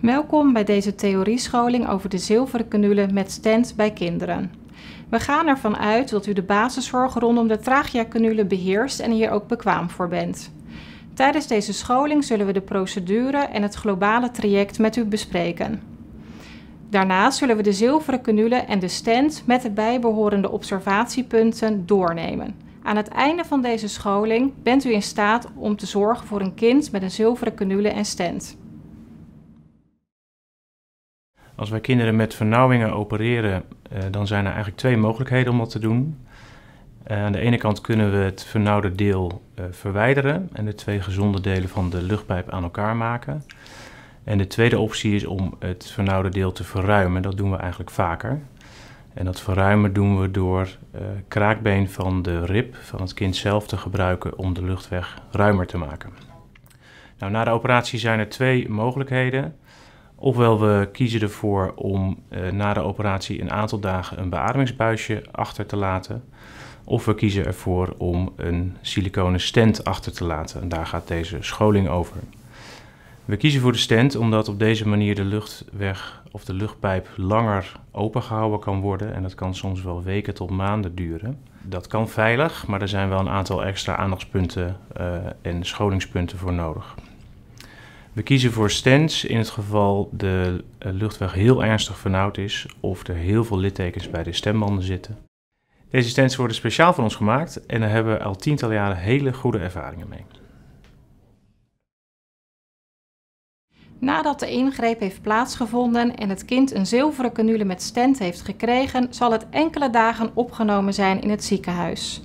Welkom bij deze theoriescholing over de zilveren canule met stent bij kinderen. We gaan ervan uit dat u de basiszorg rondom de tracheacanule beheerst en hier ook bekwaam voor bent. Tijdens deze scholing zullen we de procedure en het globale traject met u bespreken. Daarnaast zullen we de zilveren canule en de stent met de bijbehorende observatiepunten doornemen. Aan het einde van deze scholing bent u in staat om te zorgen voor een kind met een zilveren canule en stent. Als wij kinderen met vernauwingen opereren, uh, dan zijn er eigenlijk twee mogelijkheden om dat te doen. Uh, aan de ene kant kunnen we het vernauwde deel uh, verwijderen en de twee gezonde delen van de luchtpijp aan elkaar maken. En de tweede optie is om het vernauwde deel te verruimen. Dat doen we eigenlijk vaker. En dat verruimen doen we door kraakbeen van de rib van het kind zelf te gebruiken om de luchtweg ruimer te maken. Nou, na de operatie zijn er twee mogelijkheden. Ofwel we kiezen ervoor om uh, na de operatie een aantal dagen een beademingsbuisje achter te laten. Of we kiezen ervoor om een siliconen stent achter te laten. En daar gaat deze scholing over. We kiezen voor de stent omdat op deze manier de luchtweg of de luchtpijp langer opengehouden kan worden. En dat kan soms wel weken tot maanden duren. Dat kan veilig, maar er zijn wel een aantal extra aandachtspunten uh, en scholingspunten voor nodig. We kiezen voor stents in het geval de eh, luchtweg heel ernstig vernauwd is of er heel veel littekens bij de stembanden zitten. Deze stents worden speciaal voor ons gemaakt en daar hebben we al tientallen jaren hele goede ervaringen mee. Nadat de ingreep heeft plaatsgevonden en het kind een zilveren canule met stent heeft gekregen, zal het enkele dagen opgenomen zijn in het ziekenhuis.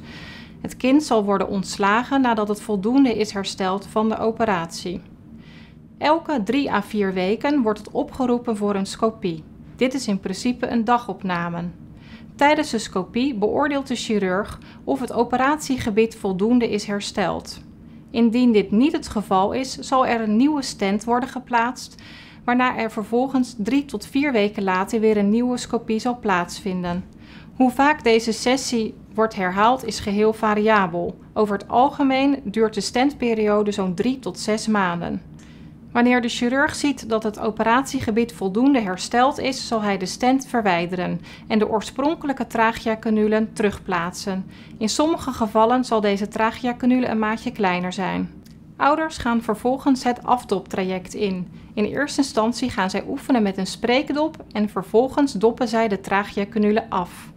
Het kind zal worden ontslagen nadat het voldoende is hersteld van de operatie. Elke 3 à 4 weken wordt het opgeroepen voor een scopie. Dit is in principe een dagopname. Tijdens de scopie beoordeelt de chirurg of het operatiegebied voldoende is hersteld. Indien dit niet het geval is, zal er een nieuwe stent worden geplaatst, waarna er vervolgens 3 tot 4 weken later weer een nieuwe scopie zal plaatsvinden. Hoe vaak deze sessie wordt herhaald is geheel variabel. Over het algemeen duurt de stentperiode zo'n 3 tot 6 maanden. Wanneer de chirurg ziet dat het operatiegebied voldoende hersteld is, zal hij de stent verwijderen en de oorspronkelijke tracheacanulen terugplaatsen. In sommige gevallen zal deze tracheacanule een maatje kleiner zijn. Ouders gaan vervolgens het afdoptraject in. In eerste instantie gaan zij oefenen met een spreekdop en vervolgens doppen zij de tracheacanule af.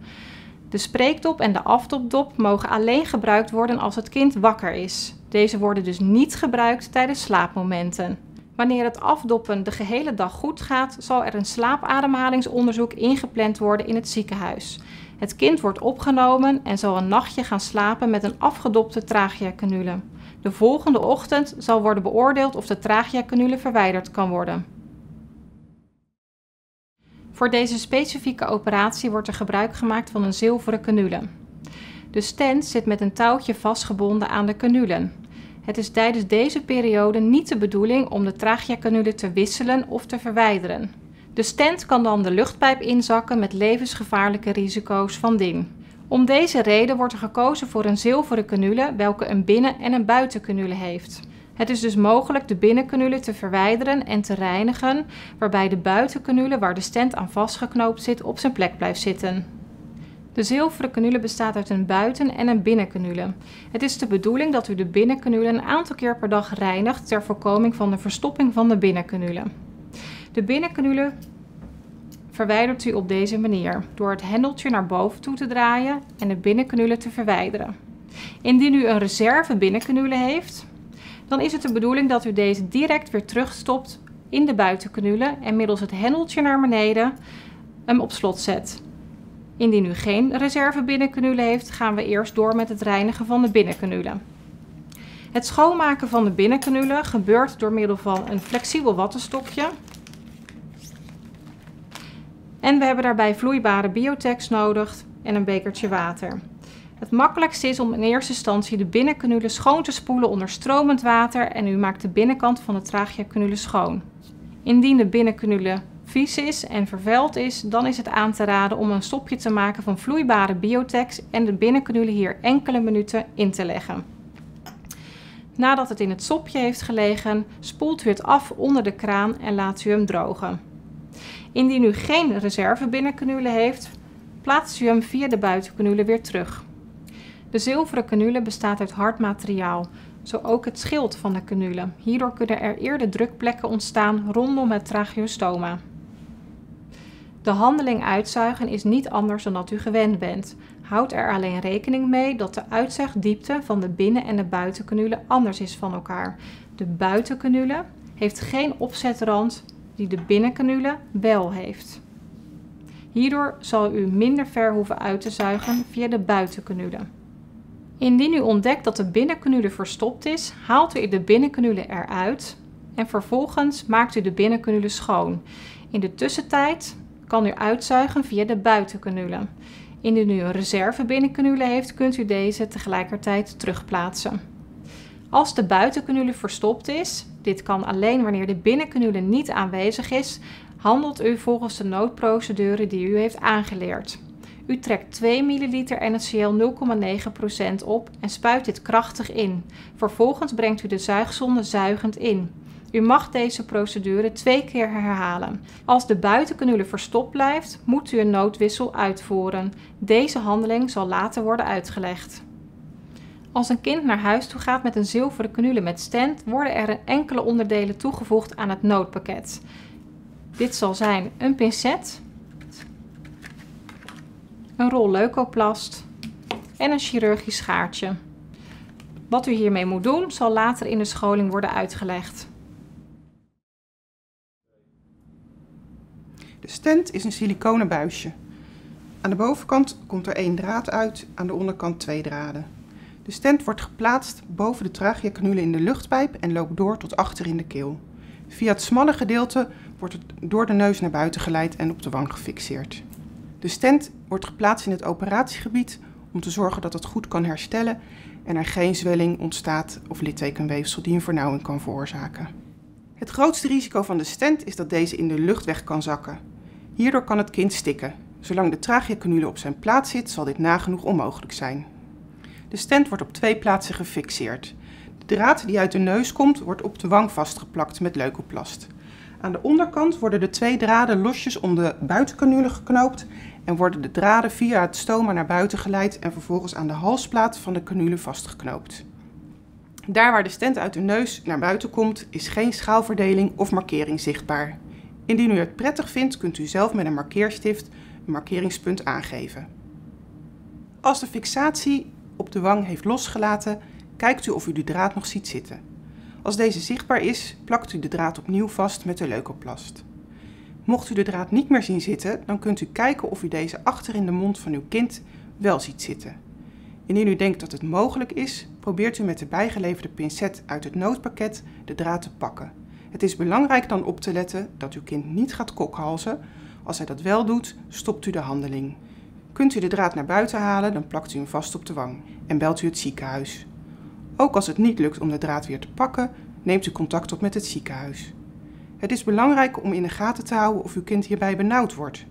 De spreekdop en de afdopdop mogen alleen gebruikt worden als het kind wakker is. Deze worden dus niet gebruikt tijdens slaapmomenten. Wanneer het afdoppen de gehele dag goed gaat, zal er een slaapademhalingsonderzoek ingepland worden in het ziekenhuis. Het kind wordt opgenomen en zal een nachtje gaan slapen met een afgedopte tracheacanule. De volgende ochtend zal worden beoordeeld of de tracheacanule verwijderd kan worden. Voor deze specifieke operatie wordt er gebruik gemaakt van een zilveren canule. De stent zit met een touwtje vastgebonden aan de canule. Het is tijdens deze periode niet de bedoeling om de tracheacanule te wisselen of te verwijderen. De stent kan dan de luchtpijp inzakken met levensgevaarlijke risico's van dien. Om deze reden wordt er gekozen voor een zilveren canule welke een binnen- en een buitencanule heeft. Het is dus mogelijk de binnencanule te verwijderen en te reinigen, waarbij de buitencanule waar de stent aan vastgeknoopt zit op zijn plek blijft zitten. De zilveren canule bestaat uit een buiten- en een binnencanule. Het is de bedoeling dat u de binnencanule een aantal keer per dag reinigt ter voorkoming van de verstopping van de binnencanule. De binnencanule verwijdert u op deze manier door het hendeltje naar boven toe te draaien en de binnencanule te verwijderen. Indien u een reserve binnencanule heeft, dan is het de bedoeling dat u deze direct weer terugstopt in de buitencanule en middels het hendeltje naar beneden hem op slot zet. Indien u geen reserve binnencanule heeft, gaan we eerst door met het reinigen van de binnencanule. Het schoonmaken van de binnencanule gebeurt door middel van een flexibel wattenstokje. En we hebben daarbij vloeibare biotex nodig en een bekertje water. Het makkelijkste is om in eerste instantie de binnencanule schoon te spoelen onder stromend water en u maakt de binnenkant van de tracheacanule schoon. Indien de binnencanule is en vervuild is, dan is het aan te raden om een stopje te maken van vloeibare biotex en de binnencanule hier enkele minuten in te leggen. Nadat het in het sopje heeft gelegen, spoelt u het af onder de kraan en laat u hem drogen. Indien u geen reservebinnencannule heeft, plaatst u hem via de buitencannule weer terug. De zilveren canule bestaat uit hard materiaal, zo ook het schild van de canule. Hierdoor kunnen er eerder drukplekken ontstaan rondom het tracheostoma. De handeling uitzuigen is niet anders dan dat u gewend bent. Houd er alleen rekening mee dat de uitzuigdiepte van de binnen- en de buitencanule anders is van elkaar. De buitencanule heeft geen opzetrand die de binnencanule wel heeft. Hierdoor zal u minder ver hoeven uit te zuigen via de buitencanule. Indien u ontdekt dat de binnencanule verstopt is, haalt u de binnencanule eruit en vervolgens maakt u de binnencanule schoon. In de tussentijd kan u uitzuigen via de buitencanule. Indien u een reserve binnencannule heeft, kunt u deze tegelijkertijd terugplaatsen. Als de buitencanule verstopt is, dit kan alleen wanneer de binnencanule niet aanwezig is, handelt u volgens de noodprocedure die u heeft aangeleerd. U trekt 2 ml NaCl 0,9% op en spuit dit krachtig in. Vervolgens brengt u de zuigzonde zuigend in. U mag deze procedure twee keer herhalen. Als de buitencanule verstopt blijft, moet u een noodwissel uitvoeren. Deze handeling zal later worden uitgelegd. Als een kind naar huis toe gaat met een zilveren canule met stent, worden er enkele onderdelen toegevoegd aan het noodpakket. Dit zal zijn een pincet, een rol leukoplast en een chirurgisch schaartje. Wat u hiermee moet doen, zal later in de scholing worden uitgelegd. Stent is een siliconen buisje. Aan de bovenkant komt er één draad uit, aan de onderkant twee draden. De stent wordt geplaatst boven de tracheacanule in de luchtpijp en loopt door tot achter in de keel. Via het smalle gedeelte wordt het door de neus naar buiten geleid en op de wang gefixeerd. De stent wordt geplaatst in het operatiegebied om te zorgen dat het goed kan herstellen en er geen zwelling ontstaat of littekenweefsel die een vernauwing kan veroorzaken. Het grootste risico van de stent is dat deze in de lucht weg kan zakken. Hierdoor kan het kind stikken. Zolang de tracheacanule op zijn plaats zit, zal dit nagenoeg onmogelijk zijn. De stent wordt op twee plaatsen gefixeerd. De draad die uit de neus komt, wordt op de wang vastgeplakt met leukoplast. Aan de onderkant worden de twee draden losjes om de buitencanule geknoopt en worden de draden via het stoma naar buiten geleid en vervolgens aan de halsplaat van de canule vastgeknoopt. Daar waar de stent uit de neus naar buiten komt, is geen schaalverdeling of markering zichtbaar. Indien u het prettig vindt, kunt u zelf met een markeerstift een markeringspunt aangeven. Als de fixatie op de wang heeft losgelaten, kijkt u of u de draad nog ziet zitten. Als deze zichtbaar is, plakt u de draad opnieuw vast met de leukoplast. Mocht u de draad niet meer zien zitten, dan kunt u kijken of u deze achter in de mond van uw kind wel ziet zitten. Indien u denkt dat het mogelijk is, probeert u met de bijgeleverde pincet uit het noodpakket de draad te pakken. Het is belangrijk dan op te letten dat uw kind niet gaat kokhalzen. Als hij dat wel doet, stopt u de handeling. Kunt u de draad naar buiten halen, dan plakt u hem vast op de wang en belt u het ziekenhuis. Ook als het niet lukt om de draad weer te pakken, neemt u contact op met het ziekenhuis. Het is belangrijk om in de gaten te houden of uw kind hierbij benauwd wordt.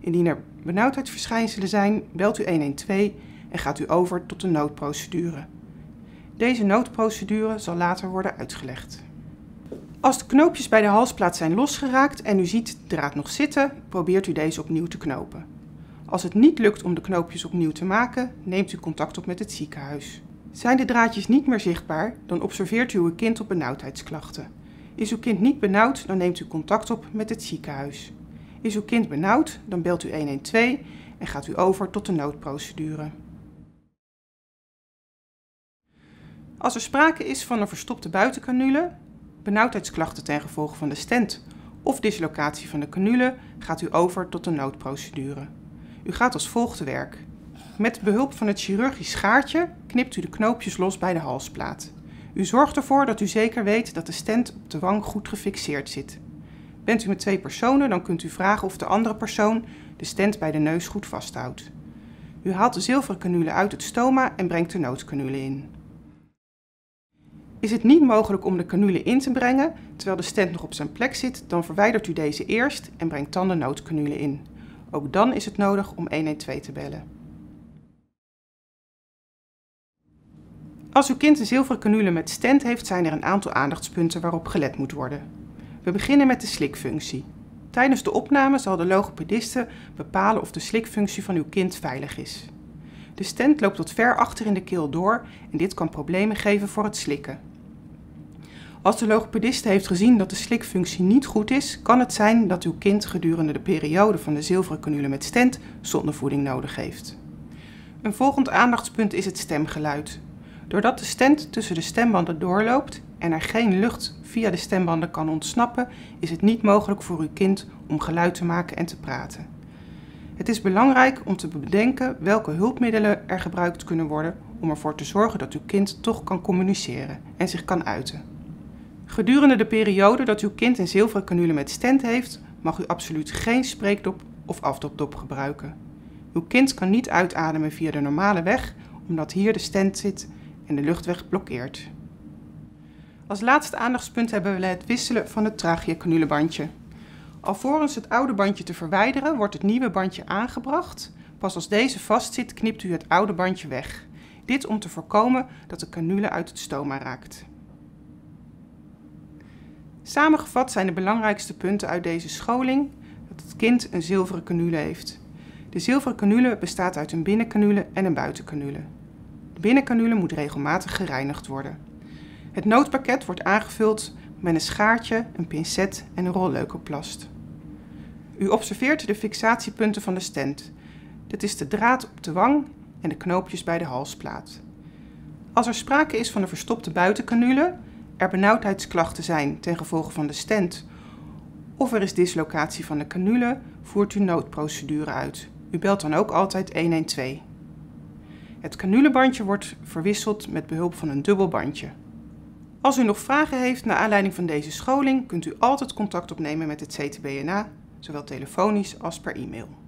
Indien er benauwdheidsverschijnselen zijn, belt u 112 en gaat u over tot de noodprocedure. Deze noodprocedure zal later worden uitgelegd. Als de knoopjes bij de halsplaat zijn losgeraakt en u ziet de draad nog zitten, probeert u deze opnieuw te knopen. Als het niet lukt om de knoopjes opnieuw te maken, neemt u contact op met het ziekenhuis. Zijn de draadjes niet meer zichtbaar, dan observeert u uw kind op benauwdheidsklachten. Is uw kind niet benauwd, dan neemt u contact op met het ziekenhuis. Is uw kind benauwd, dan belt u 112 en gaat u over tot de noodprocedure. Als er sprake is van een verstopte buitencanule, benauwdheidsklachten ten gevolge van de stent of dislocatie van de canule, gaat u over tot de noodprocedure. U gaat als volgt te werk. Met behulp van het chirurgisch schaartje knipt u de knoopjes los bij de halsplaat. U zorgt ervoor dat u zeker weet dat de stent op de wang goed gefixeerd zit. Bent u met twee personen, dan kunt u vragen of de andere persoon de stent bij de neus goed vasthoudt. U haalt de zilveren canule uit het stoma en brengt de noodcanule in. Is het niet mogelijk om de canule in te brengen terwijl de stent nog op zijn plek zit, dan verwijdert u deze eerst en brengt dan de noodcanule in. Ook dan is het nodig om 112 te bellen. Als uw kind een zilveren canule met stent heeft, zijn er een aantal aandachtspunten waarop gelet moet worden. We beginnen met de slikfunctie. Tijdens de opname zal de logopediste bepalen of de slikfunctie van uw kind veilig is. De stent loopt tot ver achter in de keel door en dit kan problemen geven voor het slikken. Als de logopediste heeft gezien dat de slikfunctie niet goed is, kan het zijn dat uw kind gedurende de periode van de zilveren canule met stent zondevoeding nodig heeft. Een volgend aandachtspunt is het stemgeluid. Doordat de stent tussen de stembanden doorloopt en er geen lucht via de stembanden kan ontsnappen, is het niet mogelijk voor uw kind om geluid te maken en te praten. Het is belangrijk om te bedenken welke hulpmiddelen er gebruikt kunnen worden om ervoor te zorgen dat uw kind toch kan communiceren en zich kan uiten. Gedurende de periode dat uw kind een zilveren canule met stent heeft, mag u absoluut geen spreekdop of afdopdop gebruiken. Uw kind kan niet uitademen via de normale weg, omdat hier de stent zit en de luchtweg blokkeert. Als laatste aandachtspunt hebben we het wisselen van het tracheacanulebandje. Alvorens het oude bandje te verwijderen, wordt het nieuwe bandje aangebracht. Pas als deze vastzit, knipt u het oude bandje weg. Dit om te voorkomen dat de canule uit het stoma raakt. Samengevat zijn de belangrijkste punten uit deze scholing dat het kind een zilveren canule heeft. De zilveren canule bestaat uit een binnencanule en een buitencanule. De binnencanule moet regelmatig gereinigd worden. Het noodpakket wordt aangevuld met een schaartje, een pincet en een rol leukoplast. U observeert de fixatiepunten van de stent. Dit is de draad op de wang en de knoopjes bij de halsplaat. Als er sprake is van een verstopte buitencanule, er benauwdheidsklachten zijn ten gevolge van de stent of er is dislocatie van de canule, voert u noodprocedure uit. U belt dan ook altijd 112. Het canulebandje wordt verwisseld met behulp van een dubbel bandje. Als u nog vragen heeft naar aanleiding van deze scholing, kunt u altijd contact opnemen met het CTBNA, zowel telefonisch als per e-mail.